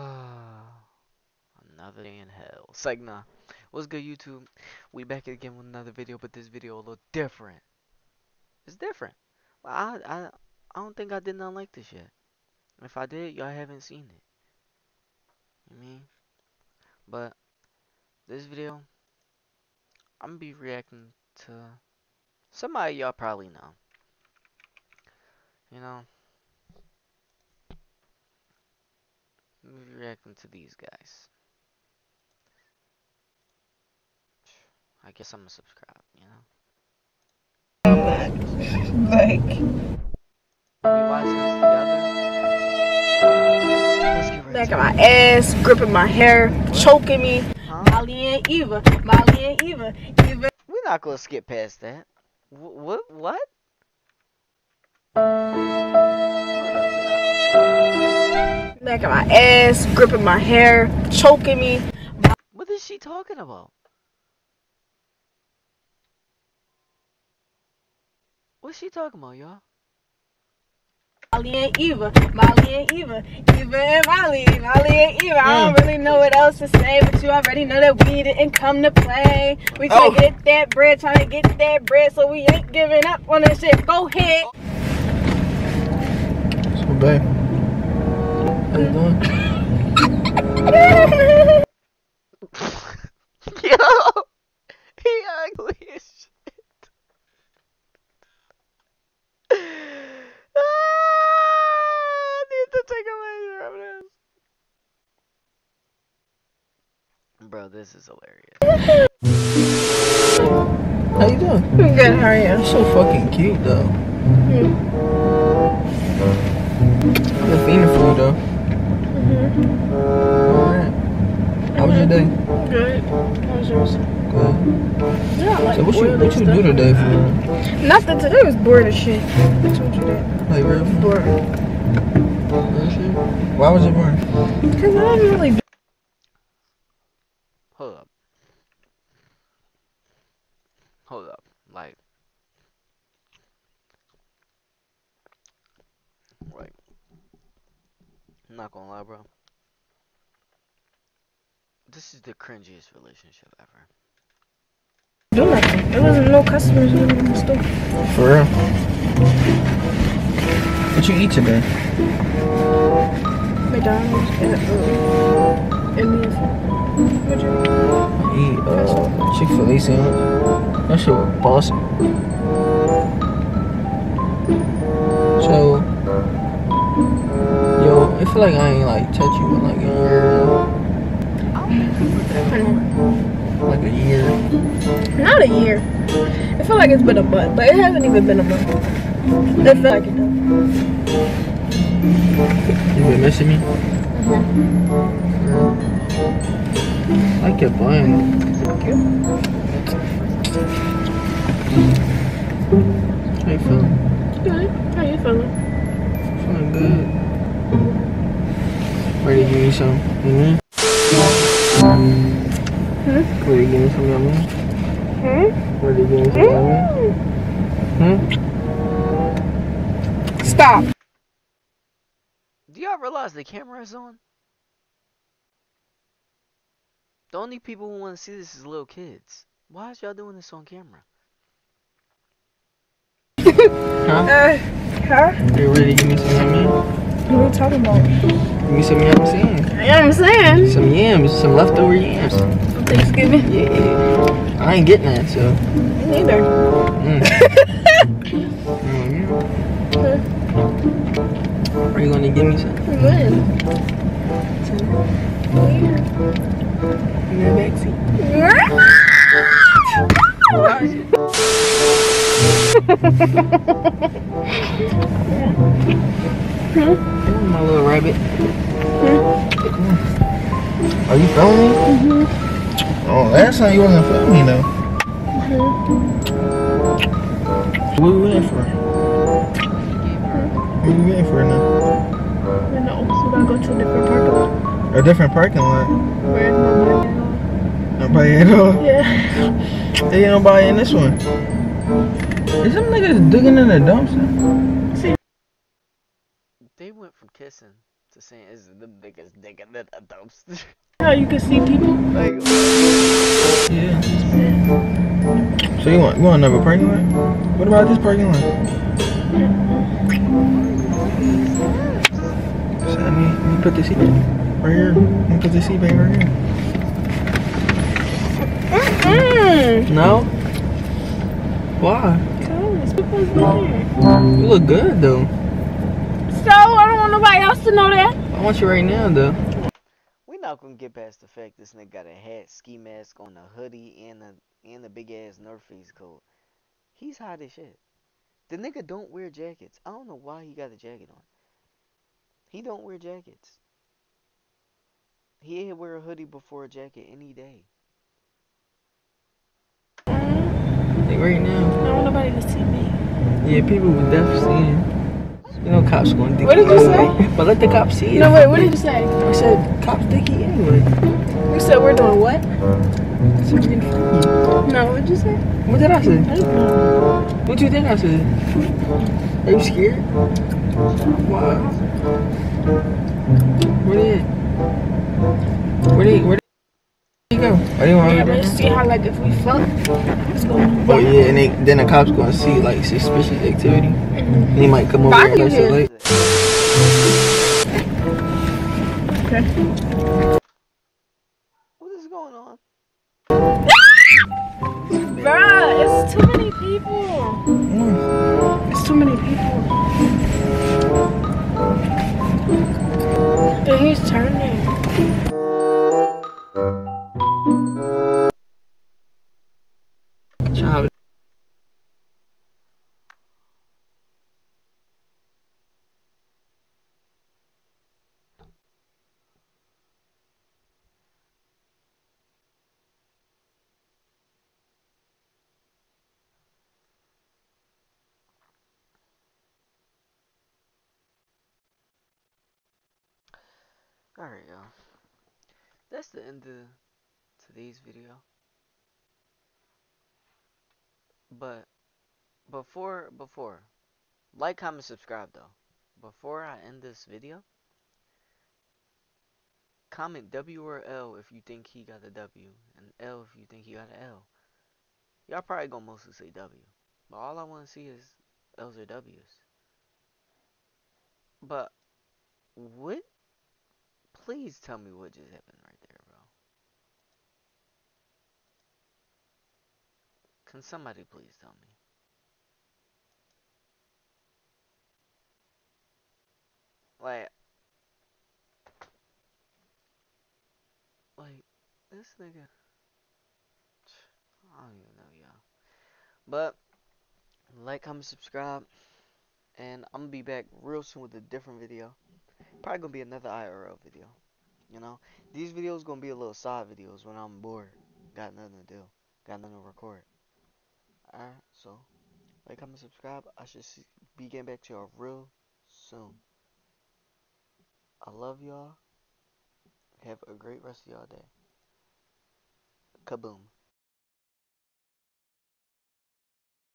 another day in hell. Nah. What's good, YouTube? We back again with another video, but this video a little different. It's different. I, I, I don't think I did not like this yet. If I did, y'all haven't seen it. You mean? But, this video, I'm gonna be reacting to somebody y'all probably know. You know? I'm gonna be reacting to these guys. I guess I'm gonna subscribe, you know? Like, We watching this together? Let's get right back of my ass, gripping my hair, choking me. Huh? Mali and Eva, Mali and Eva, Eva. We're not gonna skip past that. Wh- What? What? Back of my ass, gripping my hair, choking me. What is she talking about? What's she talking about, y'all? Mali and Eva, Mali and Eva, Eva and Mali, Mali and Eva. I don't mm. really know what else to say, but you already know that we didn't come to play. We trying Oh. to get that bread, trying to get that bread, so we ain't giving up on this shit. Go ahead. So, babe, how you doing? Yo! He ugly as shit. ah, I need to take a picture of this. Bro, this is hilarious. How you doing? I'm good, how are you? You're so fucking cute, though. I'm fiending for you, though. Alright. How was your day? Good. How was yours? Good. Yeah, I like So, what you, what you do today for real? Nothing today was bored as shit. That's what you did. Like, real? Bored. Why was it boring? Because I didn't really do Hold up. Hold up. Like. Like. I'm not gonna lie, bro. This is the cringiest relationship ever. Do nothing. There wasn't no customers in the store. For real? What you eat today? McDonald's and uh, Indian food. What'd you I eat uh, Chick fil A sandwich. That shit was boss. I feel like I ain't like touch you in like a year. Like a year. Not a year. I feel like it's been a month, but it hasn't even been a month. It felt like it though. You been missing me? I kept buying. How you feeling? Good. How you feeling? Feeling good. Ready to give me some? Mm-hmm. Hmm? Ready to give me some yummy? Hmm? Ready to give me some yummy? Hmm? Stop. Do y'all realize the camera is on? The only people who want to see this is little kids. Why is y'all doing this on camera? Huh? Uh, huh? You ready to give me some yummy? What are you talking about? Give me some yams in. Know I'm saying? Some yams, some leftover yams. Thanksgiving. Yeah. I ain't getting that, so. Me neither. Mm. mm Are you gonna give me some? When? In the backseat. Hmm? My little rabbit. Come on. Are you filming me? Mm-hmm. Oh, last time you wasn't filming me though. Mm-hmm. What are we waiting for? What are we waiting for now? No, so we gotta go to a different parking lot. A different parking lot. Where's nobody? Nobody at all. Yeah. There ain't nobody in this one. Is some niggas digging in the dumpster? They from kissing to saying it's the biggest dick in the dumpster. How you can see people? like, Yeah. So you want you want another parking lot? What about this parking lot? So let me, let me put the seat right here. Let me put the seat back right here. Mm. No? Why? Cause people's there. You look good though. So I don't want nobody else to know that. I want you right now though. We're not gonna get past the fact this nigga got a hat, ski mask on, a hoodie, and a and a big ass North Face coat. He's hot as shit. The nigga don't wear jackets. I don't know why he got a jacket on. He don't wear jackets. He'd wear a hoodie before a jacket any day. Like right now. I don't want nobody to see me. Yeah, people would definitely see it. You know cops gonna What did you anyway. But let the cops see it. No wait, what did you say? I said cops he anyway. You said we're doing what? So we're getting freaky. No, what did you say? What did I say? I don't know. What do you think I said? Are you scared? Why? Where they at? Where they where they go? Are they Yeah, on but see how like if we fuck, it's going Oh yeah, and they, then the cops gonna see like suspicious activity. And he might come over Fuck here and you. isolate. What is going on? Bruh, it's too many people. Mm. It's too many people. And he's turning. Alright, y'all. That's the end of today's video. But before before like, comment, subscribe though. Before I end this video, comment W or L if you think he got a W, and L if you think he got an L. Y'all probably gonna mostly say W, but all I want to see is L's or W's. But what? Please tell me what just happened right there, bro. Can somebody please tell me? Like, like this nigga. I don't even know, y'all. But like, comment, subscribe, and I'm gonna be back real soon with a different video. Probably gonna be another IRL video. You know, these videos gonna be a little side videos when I'm bored, got nothing to do, got nothing to record. Alright, so like, comment, subscribe. I should see, be getting back to y'all real soon. I love y'all. Have a great rest of y'all day. Kaboom.